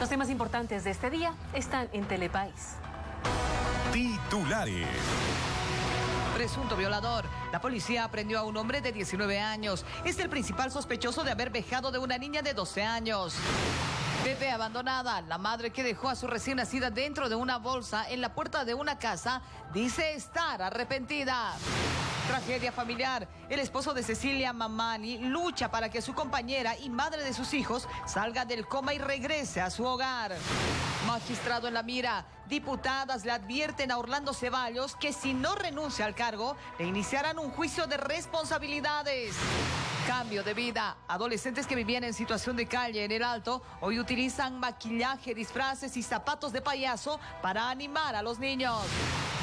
Los temas importantes de este día están en Telepaís. Titulares. Presunto violador. La policía aprendió a un hombre de 19 años. Es el principal sospechoso de haber vejado de una niña de 12 años. Bebé abandonada. La madre que dejó a su recién nacida dentro de una bolsa en la puerta de una casa dice estar arrepentida. Tragedia familiar. El esposo de Cecilia Mamani lucha para que su compañera y madre de sus hijos salga del coma y regrese a su hogar. Magistrado en la mira. Diputadas le advierten a Orlando Ceballos que si no renuncia al cargo, le iniciarán un juicio de responsabilidades. Cambio de vida. Adolescentes que vivían en situación de calle en el Alto hoy utilizan maquillaje, disfraces y zapatos de payaso para animar a los niños.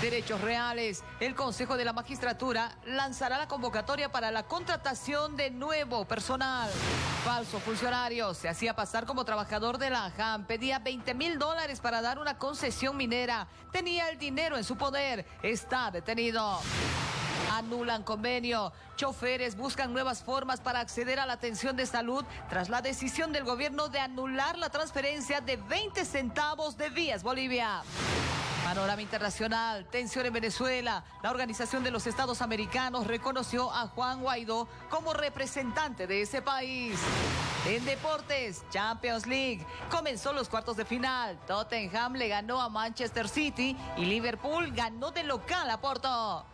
Derechos reales. El Consejo de la Magistratura lanzará la convocatoria para la contratación de nuevo personal. Falso funcionario. Se hacía pasar como trabajador de la JAM. Pedía 20 mil dólares para dar una concesión minera. Tenía el dinero en su poder. Está detenido. Anulan convenio. Choferes buscan nuevas formas para acceder a la atención de salud tras la decisión del gobierno de anular la transferencia de 20 centavos de Vías Bolivia. Panorama internacional, tensión en Venezuela. La Organización de los Estados Americanos reconoció a Juan Guaidó como representante de ese país. En deportes, Champions League. Comenzó los cuartos de final. Tottenham le ganó a Manchester City y Liverpool ganó de local a Porto.